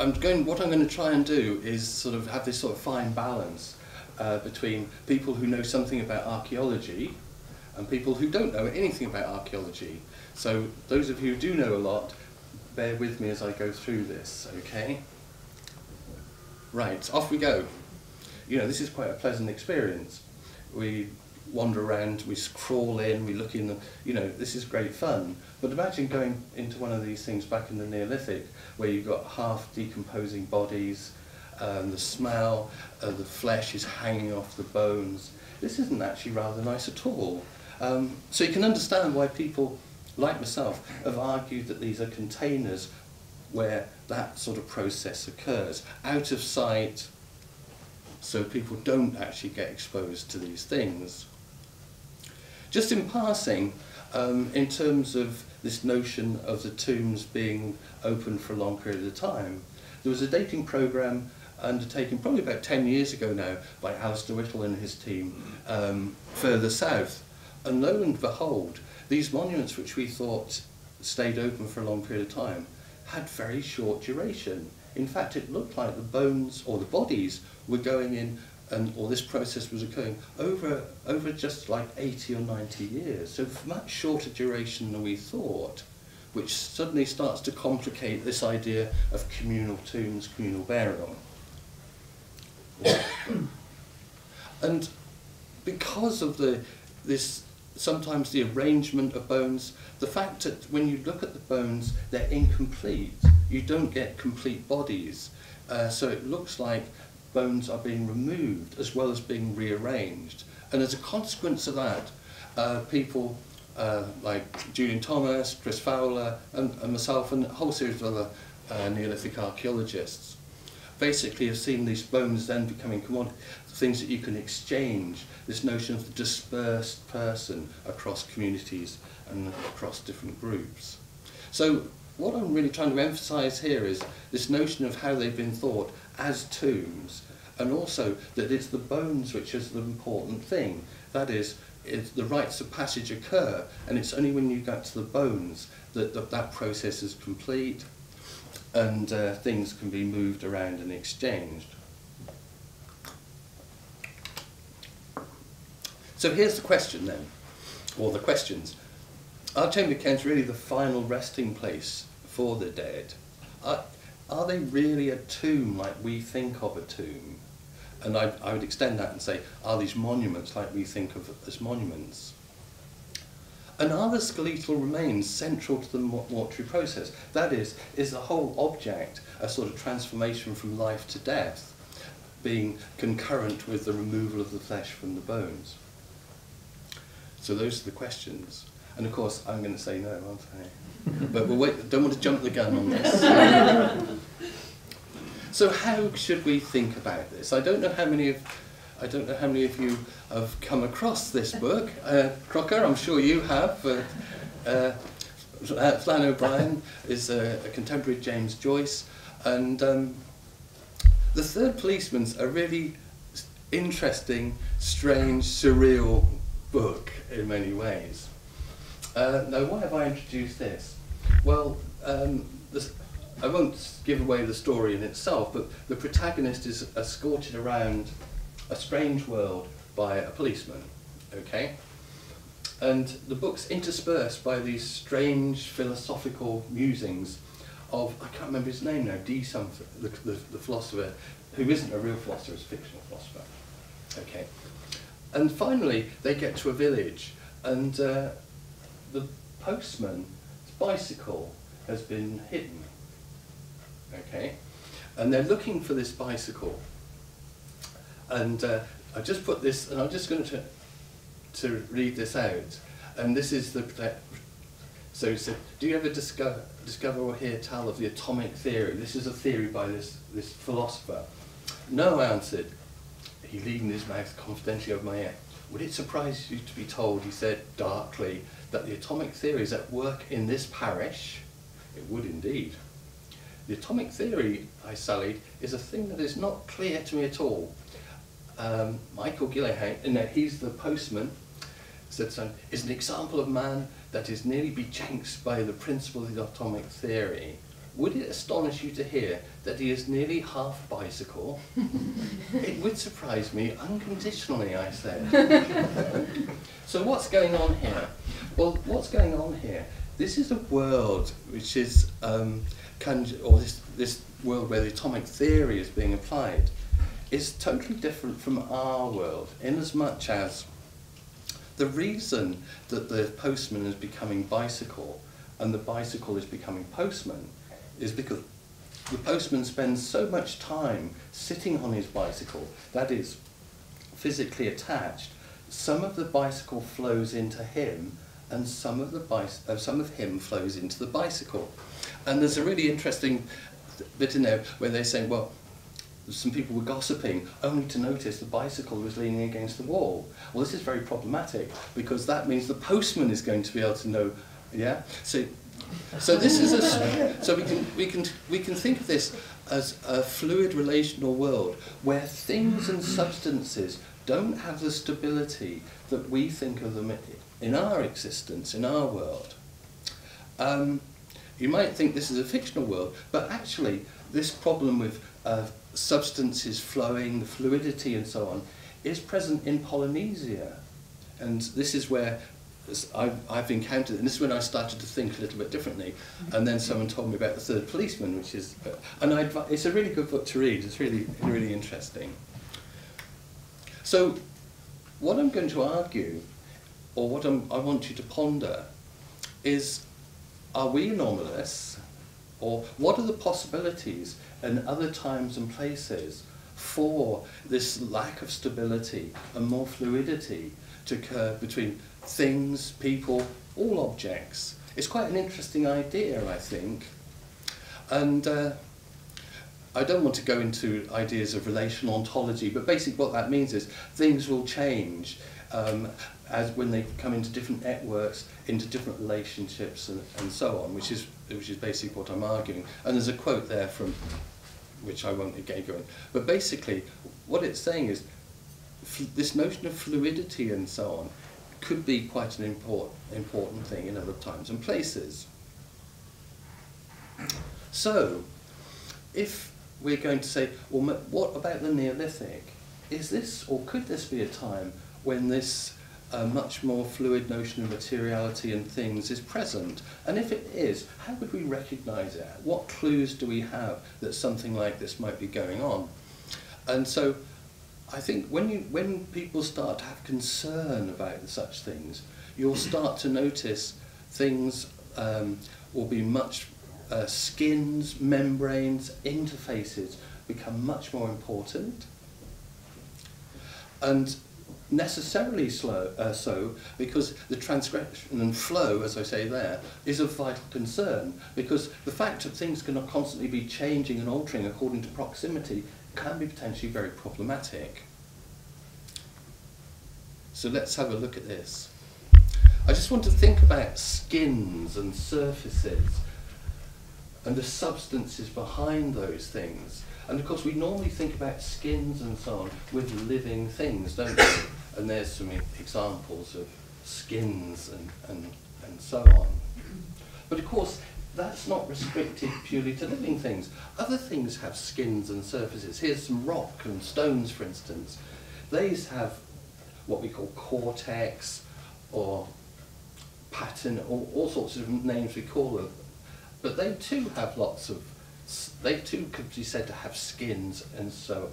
I'm going, what I'm going to try and do is sort of have this sort of fine balance uh, between people who know something about archaeology and people who don't know anything about archaeology. So those of you who do know a lot, bear with me as I go through this, okay? Right, off we go. You know, this is quite a pleasant experience. We wander around, we crawl in, we look in, the, you know, this is great fun. But imagine going into one of these things back in the Neolithic, where you've got half decomposing bodies, um, the smell, uh, the flesh is hanging off the bones. This isn't actually rather nice at all. Um, so you can understand why people, like myself, have argued that these are containers where that sort of process occurs, out of sight, so people don't actually get exposed to these things. Just in passing, um, in terms of this notion of the tombs being open for a long period of time, there was a dating program undertaken probably about 10 years ago now by Alasdair Whittle and his team um, further south. And lo and behold, these monuments which we thought stayed open for a long period of time had very short duration. In fact, it looked like the bones or the bodies were going in and or this process was occurring over over just like 80 or 90 years. So much shorter duration than we thought which suddenly starts to complicate this idea of communal tombs communal burial. And because of the this sometimes the arrangement of bones the fact that when you look at the bones they're incomplete. You don't get complete bodies. Uh, so it looks like bones are being removed as well as being rearranged. And as a consequence of that, uh, people uh, like Julian Thomas, Chris Fowler, and, and myself, and a whole series of other uh, Neolithic archaeologists, basically have seen these bones then becoming things that you can exchange, this notion of the dispersed person across communities and across different groups. So what I'm really trying to emphasize here is this notion of how they've been thought as tombs, and also that it's the bones which is the important thing. That is, the rites of passage occur, and it's only when you get to the bones that that, that process is complete, and uh, things can be moved around and exchanged. So here's the question then, or the questions. Are chambered cairns really the final resting place for the dead? Are, are they really a tomb like we think of a tomb? And I, I would extend that and say, are these monuments like we think of as monuments? And are the skeletal remains central to the mortuary process? That is, is the whole object a sort of transformation from life to death, being concurrent with the removal of the flesh from the bones? So those are the questions. And of course, I'm going to say no, aren't I? but we'll wait, don't want to jump the gun on this. so how should we think about this? I don't know how many of I don't know how many of you have come across this book. Uh, Crocker, I'm sure you have. But, uh, Flann O'Brien is a, a contemporary James Joyce, and um, the Third Policeman's a really interesting, strange, surreal book in many ways. Uh, now, why have I introduced this? Well, um, this, I won't give away the story in itself, but the protagonist is escorted around a strange world by a policeman, okay? And the book's interspersed by these strange philosophical musings of, I can't remember his name now, D. something, the, the, the philosopher, who isn't a real philosopher, is a fictional philosopher. Okay. And finally, they get to a village, and uh, the postman's bicycle has been hidden. Okay? And they're looking for this bicycle. And uh, I just put this, and I'm just going to, to read this out. And this is the, so he said, do you ever discover, discover or hear tell of the atomic theory? This is a theory by this, this philosopher. No, I answered. He leaned his mouth confidentially over my ear. Would it surprise you to be told, he said darkly, that the atomic theory is at work in this parish? It would indeed. The atomic theory, I sallied, is a thing that is not clear to me at all. Um, Michael Gilhaney, no, he's the postman, said so, is an example of man that is nearly banjaxed by the principle of the atomic theory. would it astonish you to hear that he is nearly half bicycle? it would surprise me unconditionally, I said. so what's going on here? Well, what's going on here? This is a world which is, um, or this, this world where the atomic theory is being applied, is totally different from our world, in as much as the reason that the postman is becoming bicycle and the bicycle is becoming postman is because the postman spends so much time sitting on his bicycle, that is, physically attached, some of the bicycle flows into him and some of, the bicy- uh, some of him flows into the bicycle. And there's a really interesting bit in there where they say, well, some people were gossiping only to notice the bicycle was leaning against the wall. Well, this is very problematic because that means the postman is going to be able to know, yeah? So so this is a so we can we can we can think of this as a fluid relational world where things and substances don't have the stability that we think of them in our existence in our world. Um, you might think this is a fictional world, but actually this problem with uh, substances flowing, the fluidity and so on, is present in Polynesia. And this is where I've, I've encountered, and this is when I started to think a little bit differently, and then someone told me about The Third Policeman, which is, uh, and I, it's a really good book to read, it's really, really interesting. So, what I'm going to argue, or what I'm, I want you to ponder, is are we anomalous, or what are the possibilities in other times and places for this lack of stability and more fluidity to occur between things, people, all objects. It's quite an interesting idea, I think. And uh, I don't want to go into ideas of relational ontology, but basically what that means is things will change um, as when they come into different networks, into different relationships, and, and so on, which is which is basically what I'm arguing. And there's a quote there from which I won't again go in. But basically, what it's saying is this notion of fluidity and so on could be quite an import, important thing in other times and places. So, if we're going to say, well, what about the Neolithic? Is this, or could this be a time when this uh, much more fluid notion of materiality and things is present? And if it is, how would we recognize it? What clues do we have that something like this might be going on? And so I think when, you, when people start to have concern about such things, you'll start to notice things um, will be much, uh, skins, membranes, interfaces become much more important. And necessarily slow, uh, so because the transgression and flow, as I say there, is of vital concern because the fact that things can constantly be changing and altering according to proximity can be potentially very problematic. So let's have a look at this. I just want to think about skins and surfaces and the substances behind those things. And of course, we normally think about skins and so on with living things, don't we? And there's some examples of skins and, and, and so on. But of course, that's not restricted purely to living things. Other things have skins and surfaces. Here's some rock and stones, for instance. These have what we call cortex or pattern, all, all sorts of names we call them. But they too have lots of, they too could be said to have skins and so.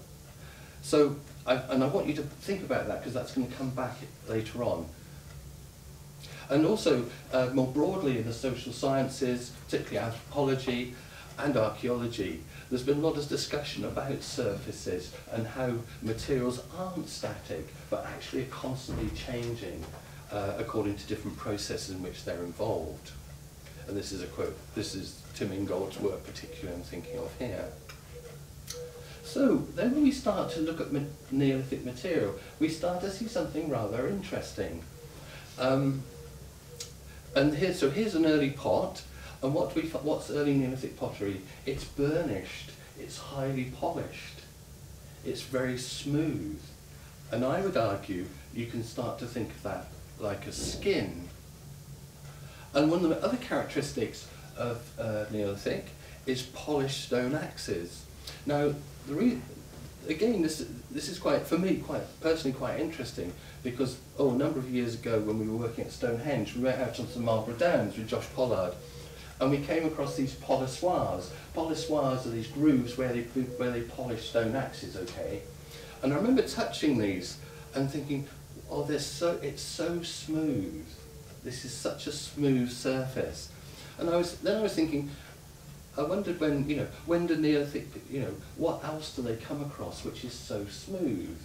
So, I, and I want you to think about that because that's going to come back later on. And also, uh, more broadly in the social sciences, particularly anthropology and archaeology, there's been a lot of discussion about surfaces and how materials aren't static, but actually are constantly changing uh, according to different processes in which they're involved. And this is a quote, this is Tim Ingold's work particularly I'm thinking of here. So then when we start to look at ma Neolithic material, we start to see something rather interesting. Um, and here, so here's an early pot, and what we, what's early Neolithic pottery? It's burnished, it's highly polished, it's very smooth. And I would argue you can start to think of that like a skin. And one of the other characteristics of uh, Neolithic is polished stone axes. Now, the re- again, this, this is quite, for me, quite personally quite interesting because, oh, a number of years ago when we were working at Stonehenge, we went out onto some Marlborough Downs with Josh Pollard and we came across these polissoirs. Polissoirs are these grooves where they, where they polish stone axes, okay? And I remember touching these and thinking, oh, they're so, it's so smooth. This is such a smooth surface. And I was, then I was thinking, I wondered when, you know, when do Neolithic, you know, what else do they come across which is so smooth?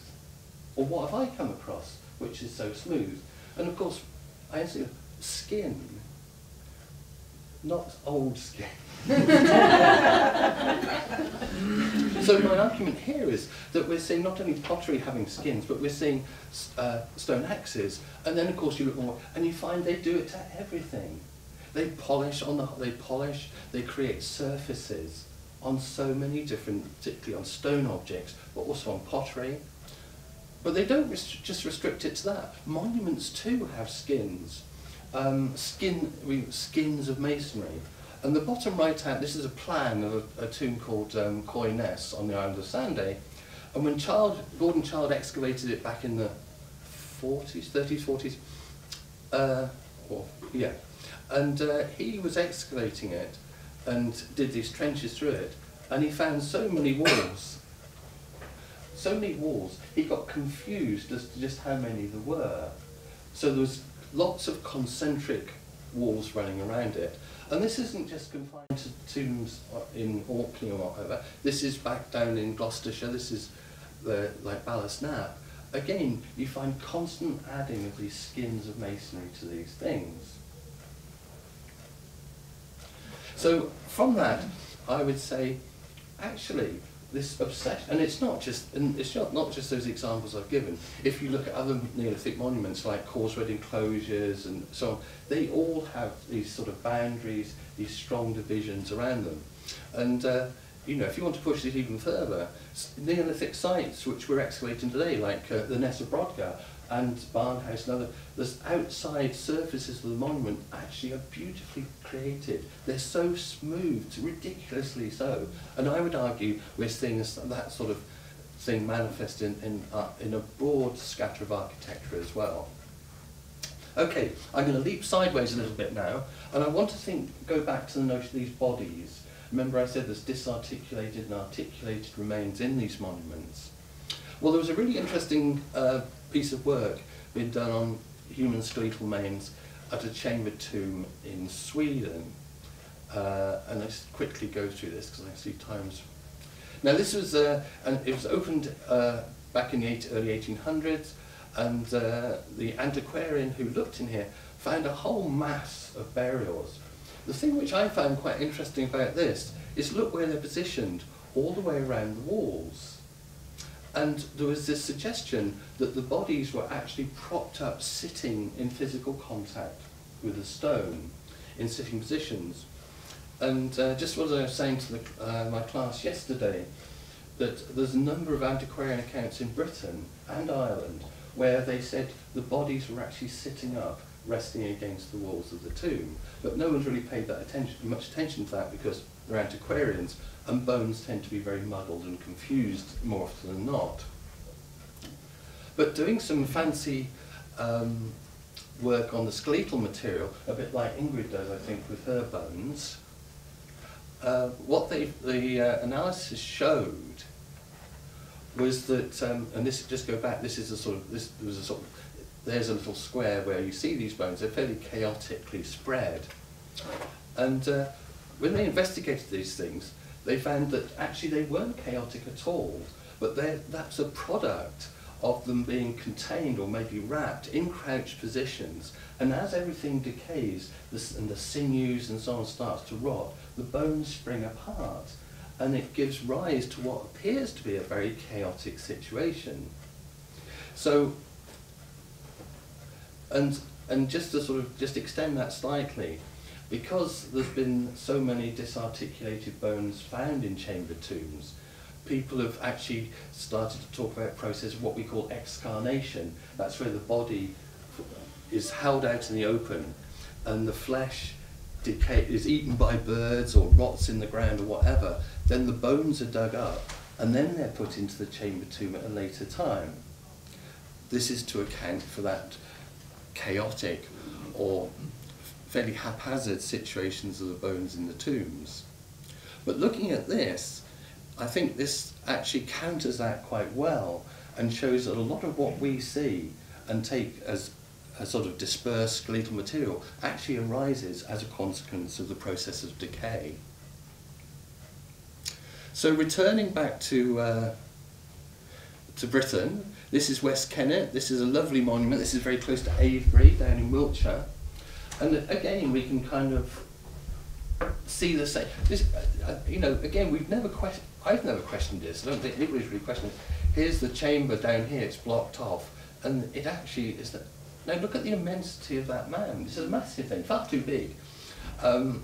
Or what have I come across which is so smooth? And of course, I answered, skin, not old skin. so my argument here is that we're seeing not only pottery having skins, but we're seeing uh, stone axes, and then of course you look more, and you find they do it to everything. They polish on the, they polish, they create surfaces on so many different, particularly on stone objects, but also on pottery. But they don't rest just restrict it to that. Monuments too have skins. Um, skin, skins of masonry. And the bottom right hand, this is a plan of a, a tomb called um, Quoyness on the island of Sanday. And when Childe, Gordon Childe excavated it back in the 40s, 30s, 40s, uh, or, yeah, and uh, he was excavating it and did these trenches through it, and he found so many walls, so many walls, he got confused as to just how many there were. So there was lots of concentric walls running around it. And this isn't just confined to tombs in Orkney or whatever. This is back down in Gloucestershire. This is the, like Belas Knap. Again, you find constant adding of these skins of masonry to these things. So from that, I would say, actually, this obsession, and it's not just, and it's not, not just those examples I've given. If you look at other Neolithic monuments like Causeway enclosures and so on, they all have these sort of boundaries, these strong divisions around them. And uh, you know, if you want to push it even further, Neolithic sites which we're excavating today, like uh, the Ness of Brodgar, and Barnhouse and other, the outside surfaces of the monument actually are beautifully created. They're so smooth, ridiculously so. And I would argue we're seeing that sort of thing manifest in, in, uh, in a broad scatter of architecture as well. Okay, I'm going to leap sideways a little bit now, and I want to think, go back to the notion of these bodies. Remember I said there's disarticulated and articulated remains in these monuments. Well, there was a really interesting uh, piece of work being done on human skeletal remains at a chambered tomb in Sweden. Uh, and I quickly go through this because I see times. Now this was, uh, and it was opened uh, back in the eight, early 1800s, and uh, the antiquarian who looked in here found a whole mass of burials. The thing which I found quite interesting about this is look where they're positioned, all the way around the walls. And there was this suggestion that the bodies were actually propped up sitting in physical contact with a stone in sitting positions. And uh, just what I was saying to the, uh, my class yesterday, that there's a number of antiquarian accounts in Britain and Ireland where they said the bodies were actually sitting up, resting against the walls of the tomb. But no one's really paid that attention, much attention to that because they're antiquarians and bones tend to be very muddled and confused more often than not. But doing some fancy um, work on the skeletal material, a bit like Ingrid does, I think, with her bones, uh, what the uh, analysis showed was that, um, and this just go back, this is a sort of, this was a sort of, there's a little square where you see these bones, they're fairly chaotically spread. And uh, when they investigated these things, they found that actually they weren't chaotic at all, but that's a product of them being contained or maybe wrapped in crouched positions. And as everything decays this, and the sinews and so on starts to rot, the bones spring apart and it gives rise to what appears to be a very chaotic situation. So, and, and just to sort of just extend that slightly, because there's been so many disarticulated bones found in chamber tombs, people have actually started to talk about a process what we call excarnation. That's where the body is held out in the open and the flesh decay is eaten by birds or rots in the ground or whatever, then the bones are dug up and then they're put into the chamber tomb at a later time. This is to account for that chaotic or fairly haphazard situations of the bones in the tombs. But looking at this, I think this actually counters that quite well and shows that a lot of what we see and take as a sort of dispersed skeletal material actually arises as a consequence of the process of decay. So returning back to, uh, to Britain, this is West Kennet, this is a lovely monument, this is very close to Avebury down in Wiltshire. And again, we can kind of see the same. This, uh, you know, again, we've never questioned, I've never questioned this, I don't think anybody's really questioned it. Here's the chamber down here, it's blocked off, and it actually is that. Now look at the immensity of that mound. This is a massive thing, far too big. Um,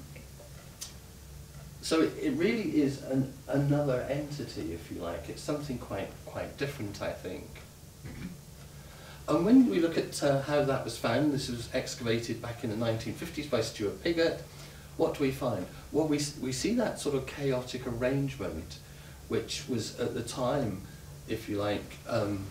so it, it really is an, another entity, if you like. It's something quite quite different, I think. And when we look at uh, how that was found, this was excavated back in the 1950s by Stuart Piggott, what do we find? Well, we, we see that sort of chaotic arrangement, which was at the time, if you like, um,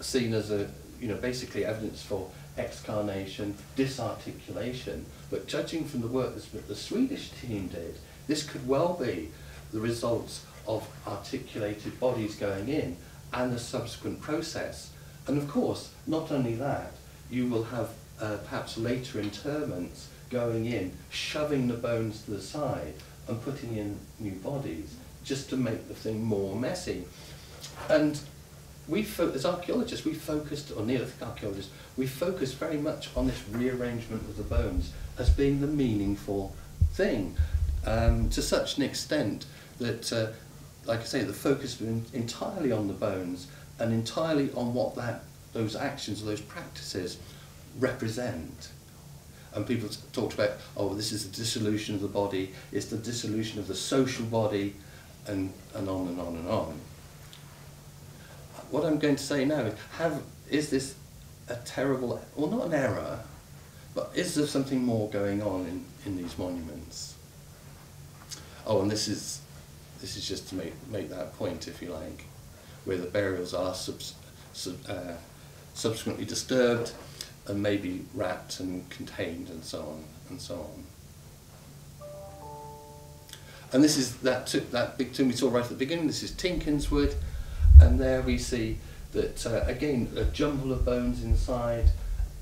seen as a, you know, basically evidence for excarnation, disarticulation. But judging from the work that the Swedish team did, this could well be the results of articulated bodies going in and the subsequent process. And of course, not only that, you will have uh, perhaps later interments going in, shoving the bones to the side and putting in new bodies just to make the thing more messy. And we, as archaeologists, we focused, or Neolithic archaeologists, we focused very much on this rearrangement of the bones as being the meaningful thing, um, to such an extent that, uh, like I say, the focus was entirely on the bones and entirely on what that those actions, or those practices represent. And people talked about, oh, this is the dissolution of the body, it's the dissolution of the social body, and, and on and on and on. What I'm going to say now is, have, is this a terrible, well, not an error, but is there something more going on in, in these monuments? Oh, and this is, this is just to make, make that point, if you like where the burials are sub, sub, uh, subsequently disturbed and maybe wrapped and contained and so on and so on. And this is that, that big tomb we saw right at the beginning. This is Tinkinswood, and there we see that uh, again a jumble of bones inside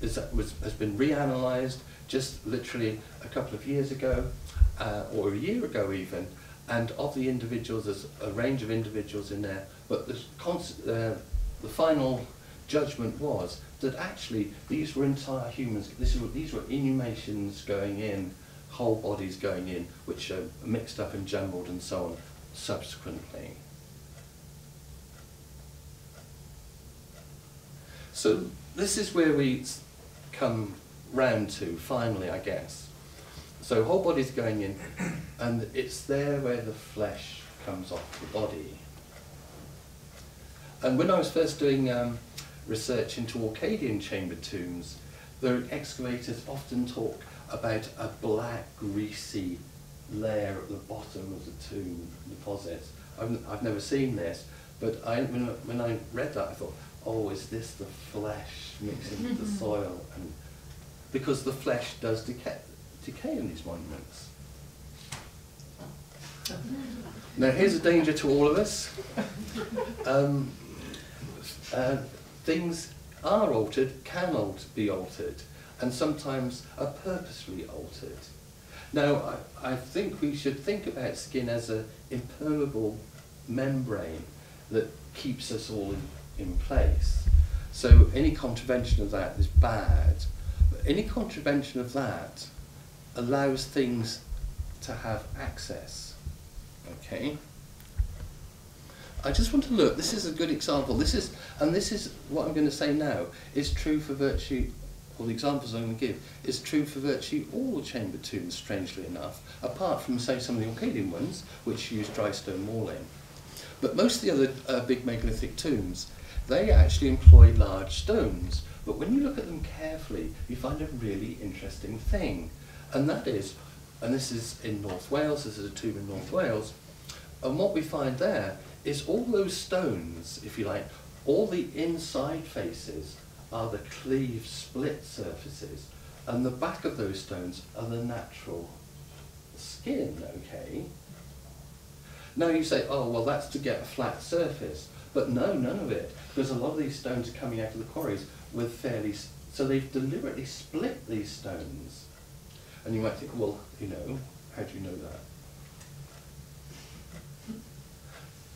is, was, has been reanalyzed just literally a couple of years ago, uh, or a year ago even, and of the individuals, there's a range of individuals in there but the, uh, the final judgment was that actually these were entire humans. This is, these were inhumations going in, whole bodies going in, which are mixed up and jumbled and so on subsequently. So this is where we come round to, finally, I guess. So whole body's going in, and it's there where the flesh comes off the body. And when I was first doing um, research into Orcadian chamber tombs, the excavators often talk about a black, greasy layer at the bottom of the tomb deposits. I've, I've never seen this, but I, when, when I read that, I thought, oh, is this the flesh mixing with the soil? And because the flesh does decay, decay in these monuments. Now, here's a danger to all of us. Um, uh, things are altered, can be altered, and sometimes are purposefully altered. Now, I, I think we should think about skin as an impermeable membrane that keeps us all in, in place. So any contravention of that is bad. But any contravention of that allows things to have access. Okay? I just want to look, this is a good example. This is, and this is what I'm going to say now, is true for virtue, all the examples I'm going to give, is true for virtue all chamber tombs, strangely enough, apart from, say, some of the Orcadian ones, which use dry stone walling. But most of the other uh, big megalithic tombs, they actually employ large stones. But when you look at them carefully, you find a really interesting thing. And that is, and this is in North Wales, this is a tomb in North Wales, and what we find there is all those stones, if you like, all the inside faces are the cleaved split surfaces, and the back of those stones are the natural skin, okay? Now you say, oh, well, that's to get a flat surface. But no, none of it, because a lot of these stones are coming out of the quarries with fairly, so they've deliberately split these stones. And you might think, well, you know, how do you know that?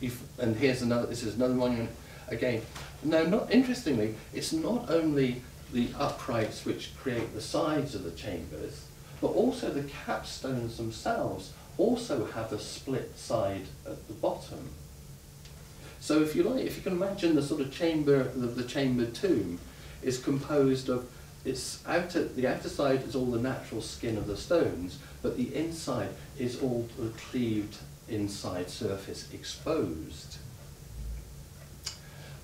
If, and here's another, this is another monument again. Now, not interestingly, it's not only the uprights which create the sides of the chambers, but also the capstones themselves also have a split side at the bottom. So if you like, if you can imagine the sort of chamber, the, the chamber tomb is composed of, its outer, the outer side is all the natural skin of the stones, but the inside is all the cleaved inside surface exposed.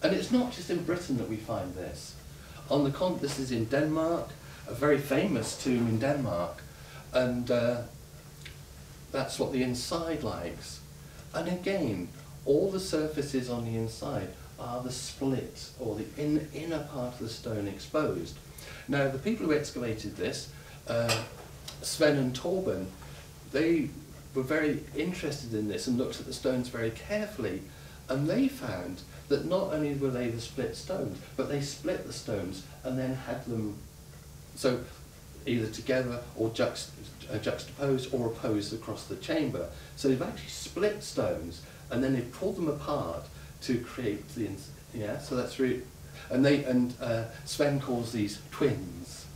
And it's not just in Britain that we find this. On the con this is in Denmark, a very famous tomb in Denmark, and uh, that's what the inside likes. And again, all the surfaces on the inside are the split or the in, inner part of the stone exposed. Now, the people who excavated this, uh, Sven and Torben, they were very interested in this and looked at the stones very carefully, and they found that not only were they the split stones, but they split the stones and then had them so either together or juxt uh, juxtaposed or opposed across the chamber. So they've actually split stones and then they've pulled them apart to create the yeah. So that's really and they and uh, Sven calls these twins.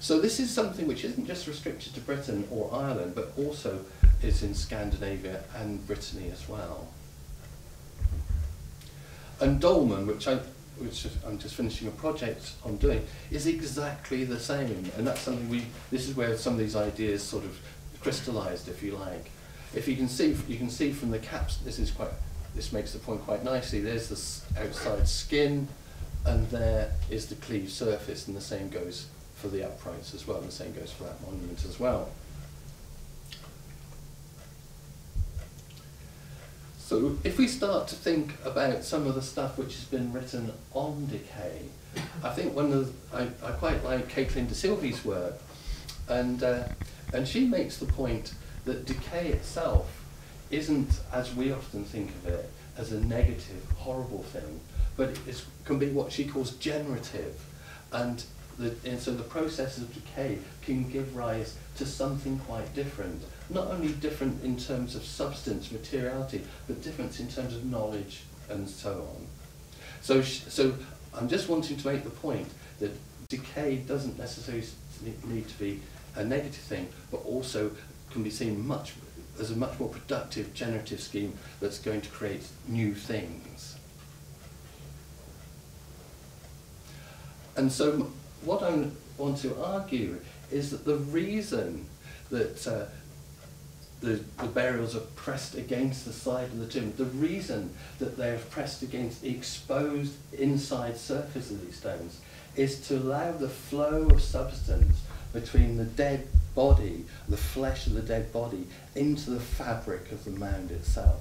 So this is something which isn't just restricted to Britain or Ireland, but also is in Scandinavia and Brittany as well. And dolmen, which I which I'm just finishing a project on doing, is exactly the same. And that's something we, this is where some of these ideas sort of crystallized, if you like. If you can see, you can see from the caps, this is quite, this makes the point quite nicely. There's the outside skin, and there is the cleaved surface, and the same goes for the uprights as well, and the same goes for that monument as well. So if we start to think about some of the stuff which has been written on decay, I think one of the, I, I quite like Caitlin DeSilvey's work, and uh, and she makes the point that decay itself isn't, as we often think of it, as a negative, horrible thing, but it can be what she calls generative, and the, and so the process of decay can give rise to something quite different. Not only different in terms of substance, materiality, but different in terms of knowledge and so on. So, so I'm just wanting to make the point that decay doesn't necessarily need to be a negative thing, but also can be seen much as a much more productive generative scheme that's going to create new things. And so what I want to argue is that the reason that uh, the, the burials are pressed against the side of the tomb, the reason that they're pressed against the exposed inside surface of these stones is to allow the flow of substance between the dead body, the flesh of the dead body, into the fabric of the mound itself.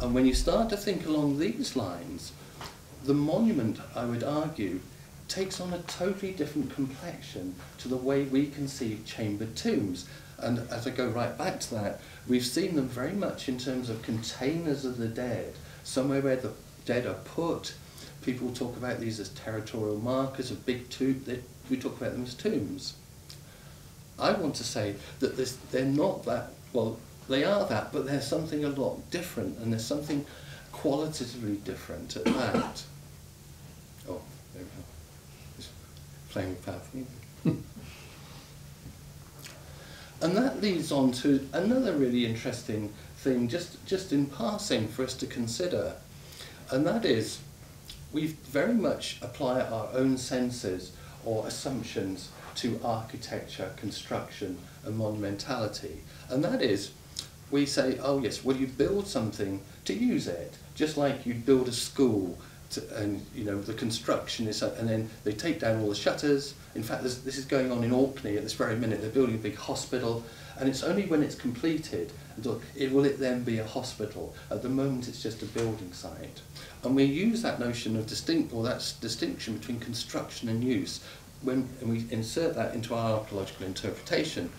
And when you start to think along these lines, the monument, I would argue, takes on a totally different complexion to the way we conceive chambered tombs. And as I go right back to that, we've seen them very much in terms of containers of the dead, somewhere where the dead are put. People talk about these as territorial markers of big tombs. We talk about them as tombs. I want to say that this, they're not that, well, they are that, but there's something a lot different, and there's something qualitatively different at that. Oh, there we go playing with and that leads on to another really interesting thing, just, just in passing, for us to consider. And that is, we very much apply our own senses or assumptions to architecture, construction, and monumentality. And that is, we say, oh yes, well you build something to use it, just like you'd build a school to, and you know the construction is, and then they take down all the shutters. In fact, this, this is going on in Orkney at this very minute. They're building a big hospital, and it's only when it's completed it will it then be a hospital. At the moment, it's just a building site, and we use that notion of distinct or that distinction between construction and use when and we insert that into our archaeological interpretation.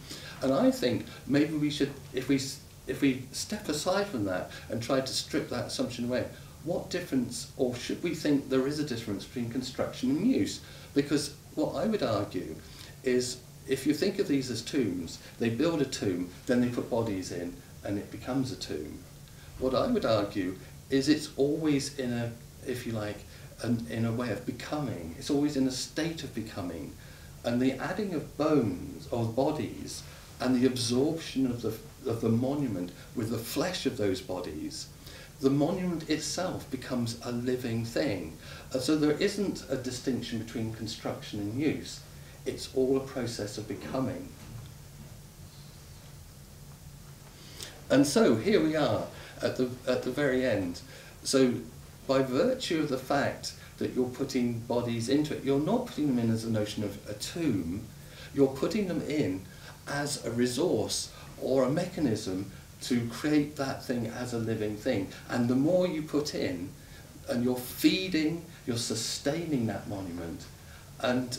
And I think maybe we should, if we if we step aside from that and try to strip that assumption away, what difference, or should we think there is a difference between construction and use? Because what I would argue is if you think of these as tombs, they build a tomb, then they put bodies in, and it becomes a tomb. What I would argue is it's always in a, if you like, in a way of becoming. It's always in a state of becoming. And the adding of bones, of bodies, and the absorption of the, of the monument with the flesh of those bodies the monument itself becomes a living thing. Uh, so there isn't a distinction between construction and use. It's all a process of becoming. And so here we are at the, at the very end. So by virtue of the fact that you're putting bodies into it, you're not putting them in as a notion of a tomb, you're putting them in as a resource or a mechanism to create that thing as a living thing. And the more you put in, and you're feeding, you're sustaining that monument. And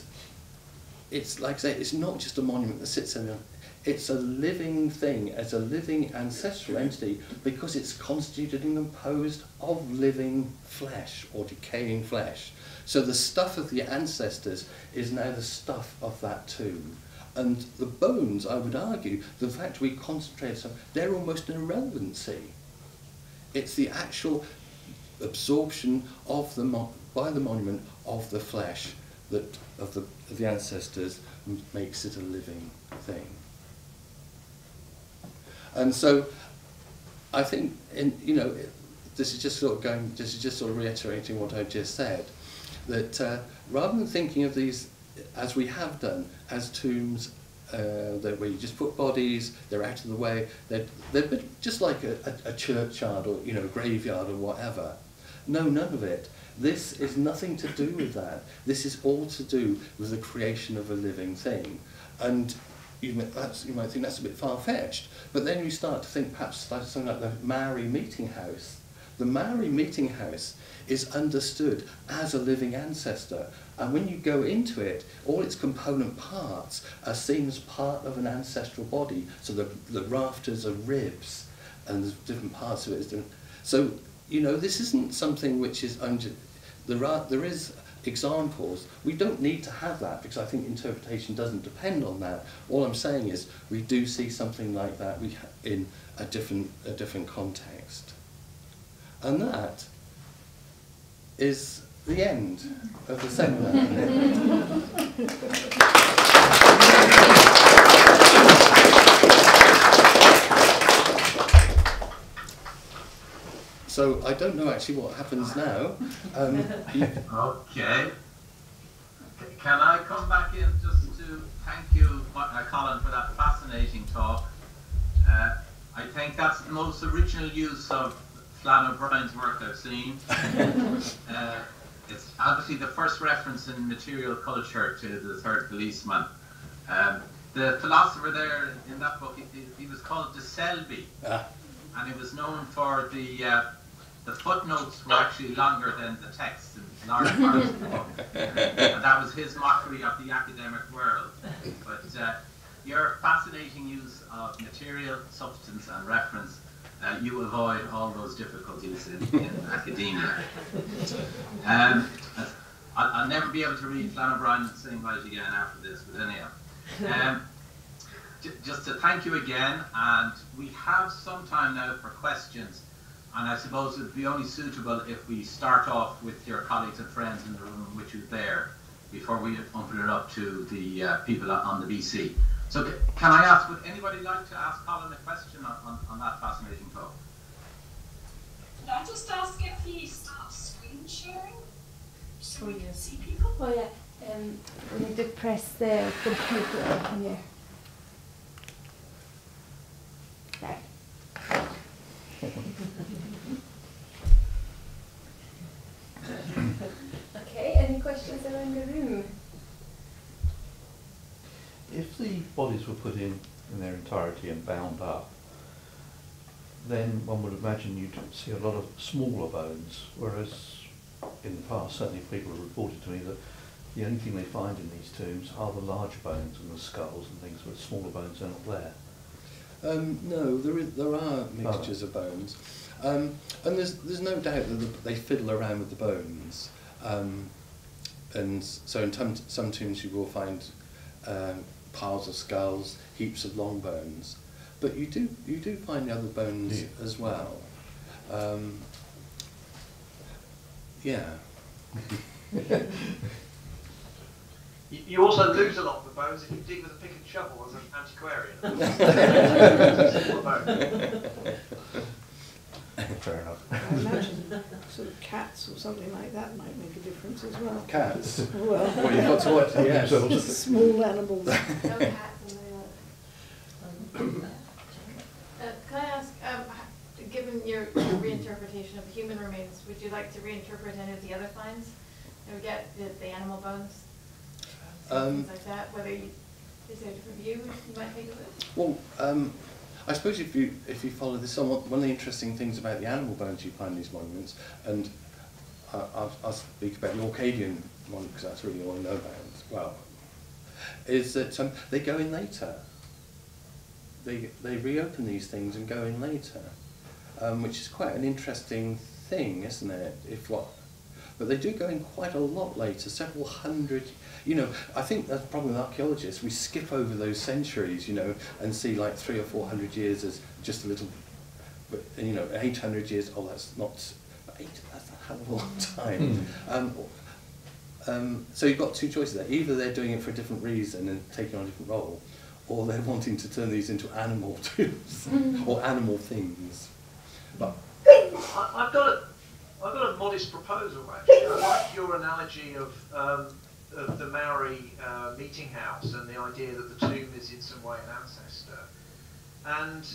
it's like I say, it's not just a monument that sits in. It's a living thing, as a living ancestral entity, because it's constituted and composed of living flesh or decaying flesh. So the stuff of the ancestors is now the stuff of that tomb. And the bones, I would argue, the fact we concentrate on, they're almost an irrelevancy. It's the actual absorption of the by the monument of the flesh that of the, of the ancestors makes it a living thing. And so, I think, in, you know, this is just sort of going, this is just sort of reiterating what I just said, that uh, rather than thinking of these as we have done, as tombs uh, that where you just put bodies, they're out of the way, they're, they're just like a, a, a churchyard or you know a graveyard or whatever. No, none of it. This is nothing to do with that. This is all to do with the creation of a living thing. And you you might think that's a bit far-fetched, but then you start to think perhaps like something like the Maori meeting house. The Maori meeting house is understood as a living ancestor. And when you go into it, all its component parts are seen as part of an ancestral body. So the, the rafters are ribs, and different parts of it. So, you know, this isn't something which is... Under, There, are, there is examples. We don't need to have that because I think interpretation doesn't depend on that. All I'm saying is we do see something like that in a different, a different context. And that is the end of the seminar. so I don't know actually what happens now. Um, okay. Can I come back in just to thank you, uh, Colin, for that fascinating talk. Uh, I think that's the most original use of Flann O'Brien's work I've seen. uh, it's obviously the first reference in material culture to the third policeman. Um, the philosopher there in that book, he, he was called de Selby, ah. and he was known for the uh, the footnotes were actually longer than the text in large parts of the book, and that was his mockery of the academic world. But uh, your fascinating use of material, substance, and reference uh, you avoid all those difficulties in, in academia. Um, I'll, I'll, never be able to read Flann O'Brien in the same light again after this, but anyhow. Um, just to thank you again, and we have some time now for questions, and I suppose it would be only suitable if we start off with your colleagues and friends in the room which are there, before we open it up to the uh, people on the BC. So can I ask, would anybody like to ask Colin a question on, on, on that fascinating talk? Could I just ask if he starts screen sharing? So we can see people? Oh yeah, um, we need to press the computer on here. There okay, any questions around the room? If the bodies were put in in their entirety and bound up, then one would imagine you'd see a lot of smaller bones, whereas in the past, certainly people have reported to me that the only thing they find in these tombs are the large bones and the skulls and things, but smaller bones are not there. Um, no, there, is, there are mixtures of bones. Um, and there's, there's no doubt that the, they fiddle around with the bones. Um, and so in tom- some tombs you will find um, piles of skulls, heaps of long bones. But you do, you do find the other bones Yeah. as well. Um, yeah. You, you also lose a lot of the bones if you dig with a pick and shovel as an antiquarian. Fair enough. I imagine sort of cats or something like that might make a difference as well. Cats. Well, well, you've got to watch, yes. Themselves. small animals. No cats in the yard. Uh, Can I ask, um, given your your reinterpretation of human remains, would you like to reinterpret any of the other finds? And we get the, the animal bones, Um, things like that, whether you, is there a different view you might take of it? Well, um, I suppose if you if you follow this on, one of the interesting things about the animal bones you find in these monuments, and I, I'll, I'll speak about the Orcadian one because that's really all I know about. as Well, is that um, they go in later. They they reopen these things and go in later, um, which is quite an interesting thing, isn't it? If what but they do go in quite a lot later, several hundred. You know, I think that's the problem with archaeologists. We skip over those centuries, you know, and see like three or four hundred years as just a little, but you know, eight hundred years. Oh, that's not eight. That's a hell of a long time. Um, um, so you've got two choices there. Either they're doing it for a different reason and taking on a different role, or they're wanting to turn these into animal tombs or animal things. But I, I've got a, I've got a modest proposal actually. I like your analogy of, um, of the Maori uh, meeting house and the idea that the tomb is in some way an ancestor. And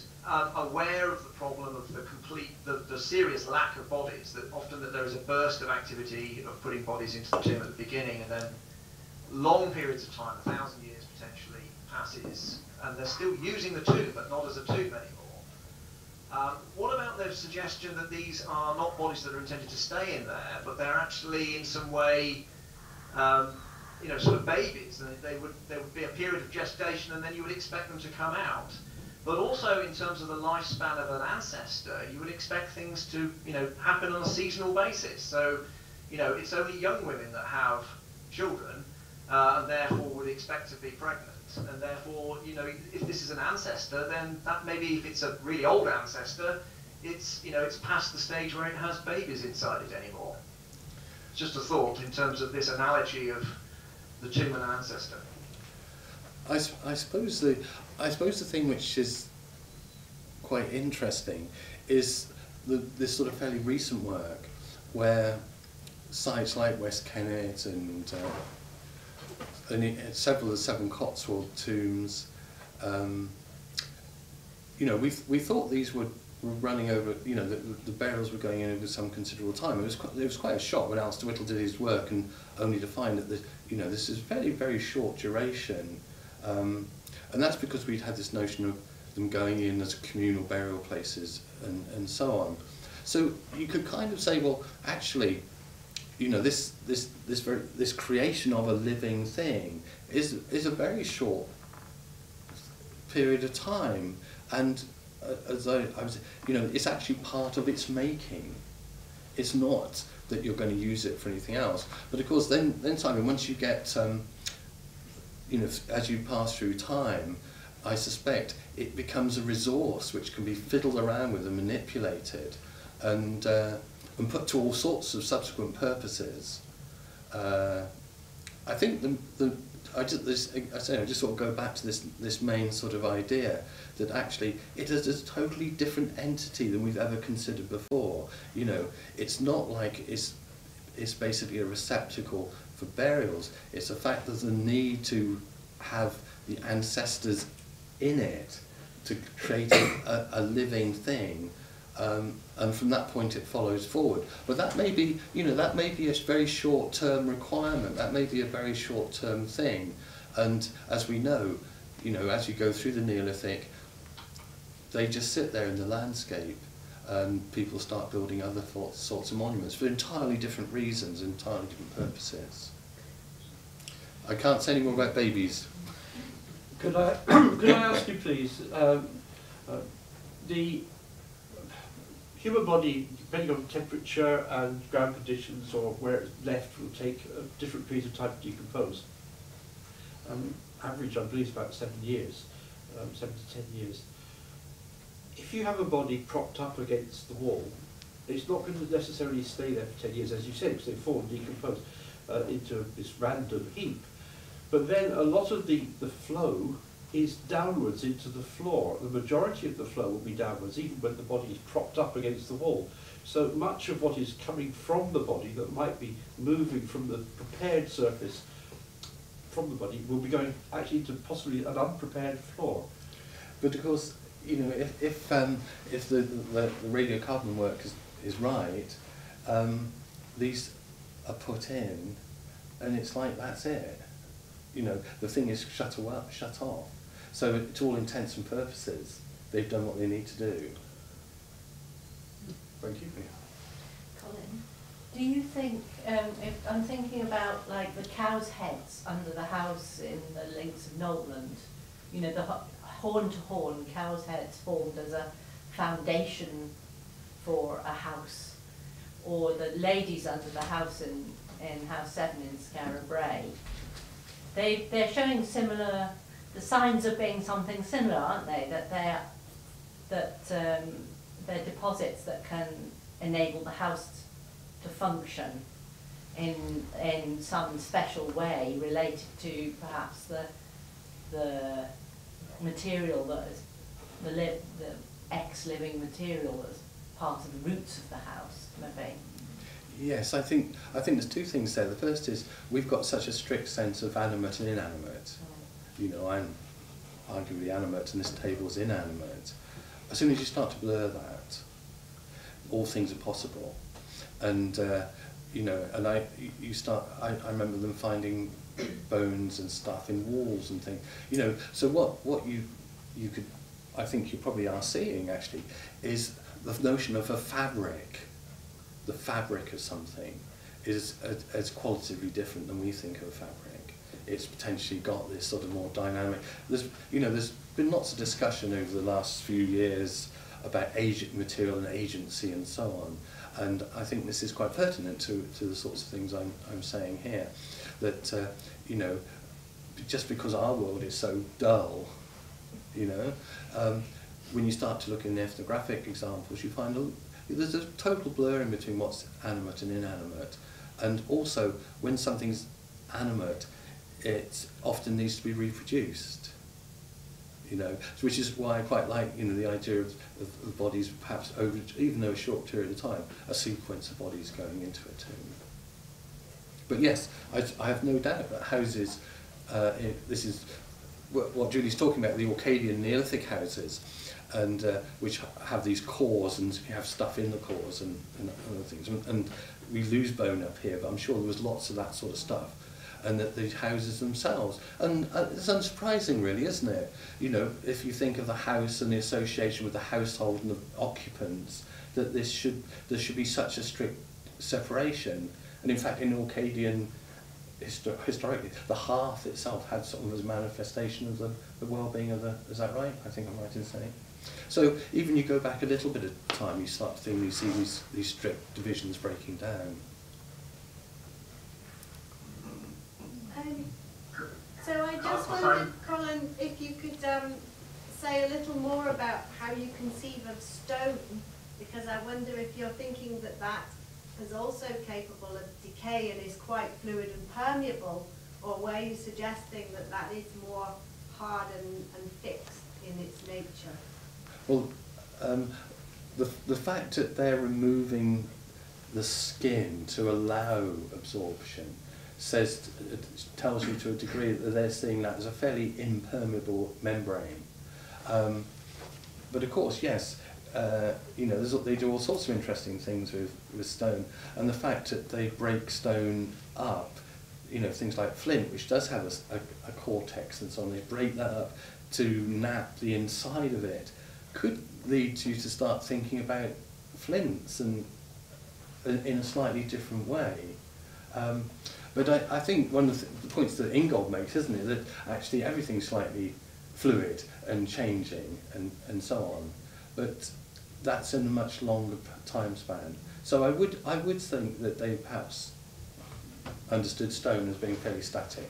aware of the problem of the complete, the, the serious lack of bodies, that often that there is a burst of activity of putting bodies into the tomb at the beginning and then long periods of time, a thousand years potentially, passes and they're still using the tomb but not as a tomb anymore. Um, what about their suggestion that these are not bodies that are intended to stay in there, but they're actually in some way, um, you know, sort of babies, and they would there would be a period of gestation, and then you would expect them to come out. But also in terms of the lifespan of an ancestor, you would expect things to, you know, happen on a seasonal basis. So, you know, it's only young women that have children, uh, and therefore would expect to be pregnant. And therefore, you know, if this is an ancestor, then that maybe if it's a really old ancestor, it's you know it's past the stage where it has babies inside it anymore. Just a thought in terms of this analogy of the and ancestor. I, I suppose the I suppose the thing which is quite interesting is the, this sort of fairly recent work where sites like West Kennet and uh, and several of the Severn Cotswold tombs, um, you know, we we thought these were, were running over, you know, the, the burials were going in over some considerable time. It was quite, it was quite a shock when Alasdair Whittle did his work and only to find that the, you know this is very very short duration, um, and that's because we'd had this notion of them going in as communal burial places and and so on. So you could kind of say, well, actually, you know, this this this very this creation of a living thing is is a very short period of time, and uh, as I, I was, you know, it's actually part of its making. It's not that you're going to use it for anything else. But of course, then then Simon, once you get, um, you know, as you pass through time, I suspect it becomes a resource which can be fiddled around with and manipulated, and uh, and put to all sorts of subsequent purposes. Uh, I think the, the I just this I say I just sort of go back to this this main sort of idea that actually it is a totally different entity than we've ever considered before. You know, it's not like it's it's basically a receptacle for burials. It's the fact there's a need to have the ancestors in it to create a, a, living thing. Um, and from that point it follows forward. But that may be, you know, that may be a very short-term requirement. That may be a very short-term thing. And as we know, you know, as you go through the Neolithic, they just sit there in the landscape and people start building other sorts of monuments for entirely different reasons, entirely different purposes. I can't say any more about babies. Could I, could I ask you please, um, uh, the human body, depending on temperature and ground conditions or where it's left, will take a different periods of time to decompose. Um, average, I believe, is about seven years, um, seven to ten years. If you have a body propped up against the wall, it's not going to necessarily stay there for ten years, as you said, because they and decompose uh, into this random heap. But then a lot of the, the flow is downwards into the floor. The majority of the flow will be downwards, even when the body is propped up against the wall. So much of what is coming from the body that might be moving from the prepared surface from the body will be going actually to possibly an unprepared floor. But of course, you know, if, if, um, if the, the, the radiocarbon work is, is right, um, these are put in and it's like that's it. You know, the thing is shut, away, shut off. So to all intents and purposes, they've done what they need to do. Thank you. Colin, do you think, um, if I'm thinking about like the cow's heads under the house in the links of Noltland, you know, the horn to horn cow's heads formed as a foundation for a house, or the ladies under the house in, in House 7 in Skara Brae, they, they're showing similar, the signs of being something similar, aren't they? That they're, that um, they're deposits that can enable the house to function in, in some special way related to perhaps the, the material that is, the, li- the ex-living material that's part of the roots of the house, maybe. Yes, I think I think there's two things there. The first is we've got such a strict sense of animate and inanimate. You know, I'm arguably animate and this table's inanimate. As soon as you start to blur that, all things are possible. And uh, you know, and I you start I, I remember them finding bones and stuff in walls and things. You know, so what what you you could I think you probably are seeing actually is the notion of a fabric the fabric of something is as qualitatively different than we think of a fabric. It's potentially got this sort of more dynamic. There's, you know, there's been lots of discussion over the last few years about agent material and agency and so on. And I think this is quite pertinent to, to the sorts of things I'm, I'm saying here. That, uh, you know, just because our world is so dull, you know, um, when you start to look in the ethnographic examples, you find a, there's a total blurring between what's animate and inanimate. And also, when something's animate, it often needs to be reproduced. You know, which is why I quite like, you know, the idea of, of, of bodies perhaps over, even though a short period of time, a sequence of bodies going into a tomb. But yes, I, I have no doubt that houses, uh, this is what, what Julie's talking about, the Orcadian Neolithic houses, and uh, which have these cores and you have stuff in the cores and, and other things. And, and we lose bone up here, but I'm sure there was lots of that sort of stuff. And that the houses themselves, and uh, it's unsurprising, really, isn't it? You know, if you think of the house and the association with the household and the occupants, that this should there should be such a strict separation. And in fact, in Orcadian histor historically, the hearth itself had sort of as a manifestation of the, the well-being of the. Is that right? I think I'm right in saying. So even you go back a little bit of time, you start to think you see these, these strict divisions breaking down. Um, so I just wondered, Colin, if you could um, say a little more about how you conceive of stone, because I wonder if you're thinking that that is also capable of decay and is quite fluid and permeable, or were you suggesting that that is more hard and, and fixed in its nature? Well, um, the, the fact that they're removing the skin to allow absorption says tells you to a degree that they're seeing that as a fairly impermeable membrane. Um, but of course, yes, uh, you know, there's, they do all sorts of interesting things with, with stone, and the fact that they break stone up, you know, things like flint, which does have a a cortex and so on, they break that up to knap the inside of it, could lead you to start thinking about flints and in in a slightly different way. Um, but I, I think one of the, the points that Ingold makes, isn't it, that actually everything's slightly fluid and changing and, and so on. But that's in a much longer time span. So I would, I would think that they perhaps understood stone as being fairly static.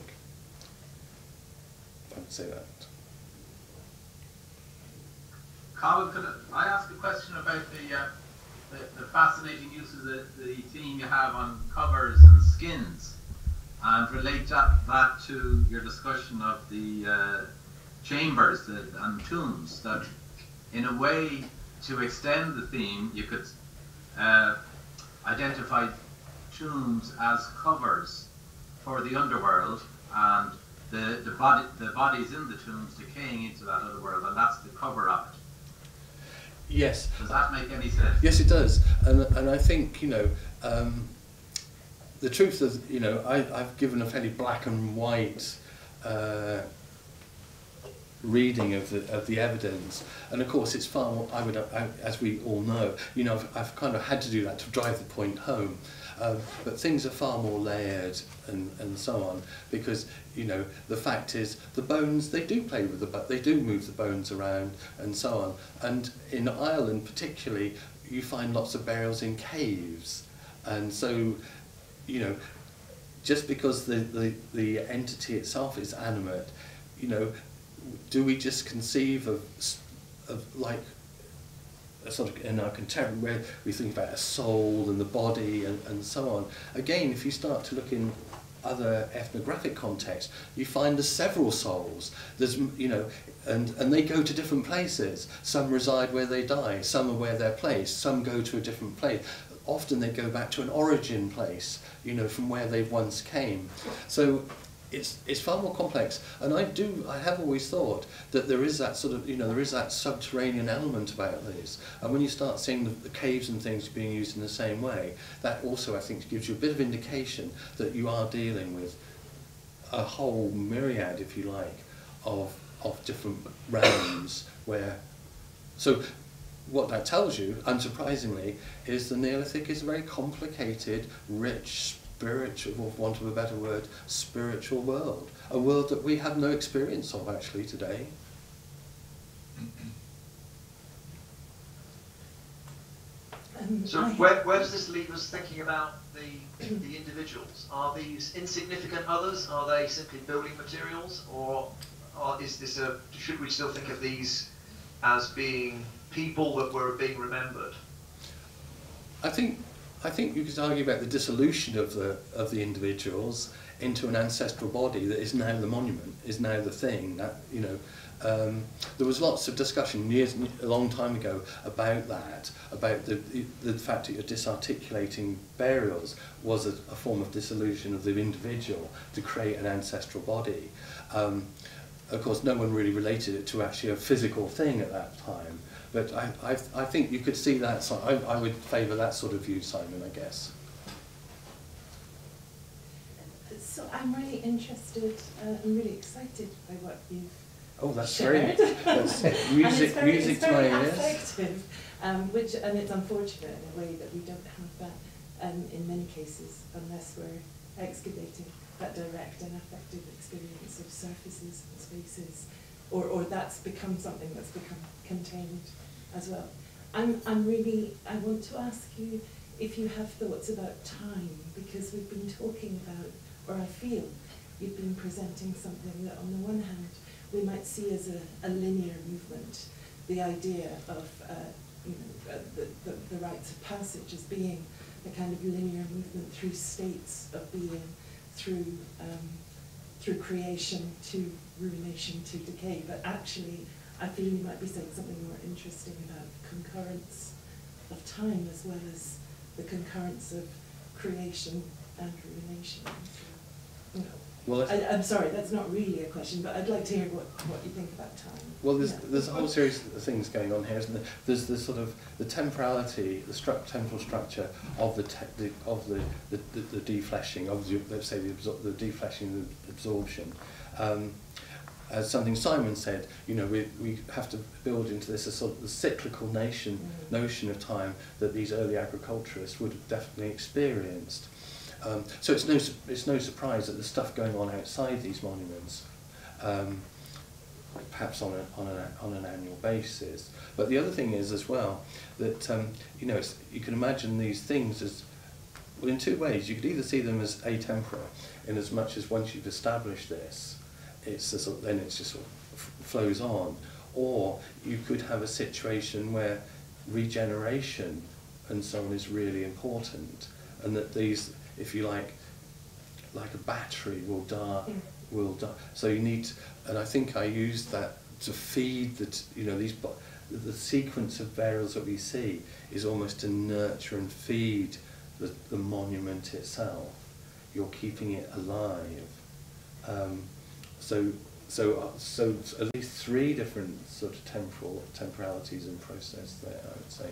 I would say that. Colin, could I ask a question about the, uh, the, the fascinating use of the, the theme you have on covers and skins, and relate that, that to your discussion of the uh, chambers the, and tombs, that in a way to extend the theme, you could uh, identify tombs as covers for the underworld, and the, the, body, the bodies in the tombs decaying into that other world, and that's the cover of it. Yes, Does that make any sense? Yes, it does, and and I think you know um, the truth is you know I, I've given a fairly black and white uh, reading of the of the evidence, and of course it's far more. I would, I, as we all know, you know I've, I've kind of had to do that to drive the point home. Um, but things are far more layered and, and so on because you know the fact is the bones they do play with the but they do move the bones around and so on and in Ireland particularly you find lots of burials in caves and so you know just because the, the, the entity itself is animate you know do we just conceive of of like sort of in our contemporary where we think about a soul and the body and, and so on. Again, if you start to look in other ethnographic contexts, you find there's several souls. There's you know, and and they go to different places. Some reside where they die. Some are where they're placed. Some go to a different place. Often they go back to an origin place, you know, from where they once came. So it's it's far more complex. And I do I have always thought that there is that sort of you know there is that subterranean element about this. And when you start seeing the, the caves and things being used in the same way that also I think gives you a bit of indication that you are dealing with a whole myriad if you like of of different realms where so what that tells you, unsurprisingly, is the Neolithic is a very complicated, rich, spiritual, for want of a better word, spiritual world. A world that we have no experience of actually today. Um, So where, where does this leave us thinking about the, the individuals? Are these insignificant others? Are they simply building materials? Or are, is this a, should we still think of these as being people that were being remembered? I think I think you could argue about the dissolution of the of the individuals into an ancestral body that is now the monument, is now the thing that you know. Um, there was lots of discussion years, a long time ago about that, about the, the fact that you're disarticulating burials was a, a form of dissolution of the individual to create an ancestral body. Um, of course, no one really related it to actually a physical thing at that time. But I, I, I think you could see that. So I, I would favour that sort of view, Simon. I guess. So I'm really interested uh, and really excited by what you've Oh, that's shared. very that's music. very, music to my ears. um, which, and it's unfortunate in a way that we don't have that um, in many cases unless we're excavating that direct and affective experience of surfaces and spaces, or, or that's become something that's become contained as well. I'm, I'm really, I want to ask you if you have thoughts about time, because we've been talking about, or I feel you've been presenting something that on the one hand we might see as a, a linear movement, the idea of uh, you know, uh, the, the, the rites of passage as being a kind of linear movement through states of being, through, um, through creation to ruination to decay. But actually, I feel you might be saying something more interesting about concurrence of time as well as the concurrence of creation and ruination. Well, I, I'm sorry, that's not really a question, but I'd like to hear what, what you think about time. Well, there's, Yeah. there's a whole series of things going on here, isn't there? There's the sort of the temporality, the stru- temporal structure of the, the of the, the, the, the defleshing, of the, let's say the, absor- the defleshing, the absorption. Um, as something Simon said, you know, we, we have to build into this a sort of the cyclical nation Mm. notion of time that these early agriculturists would have definitely experienced. Um, so it's no, it's no surprise that the stuff going on outside these monuments um, perhaps on, a, on, an, on an annual basis. But the other thing is as well that um, you know you can imagine these things as well in two ways. You could either see them as atemporal, in as much as once you've established this, it's a sort then it's just sort of flows on, or you could have a situation where regeneration and so on is really important, and that these, if you like, like a battery will die will die. So you need to, and I think I used that to feed the you know these the sequence of burials that we see is almost to nurture and feed the, the monument itself. You're keeping it alive. Um, so so uh, so at least three different sort of temporal temporalities and process there I would say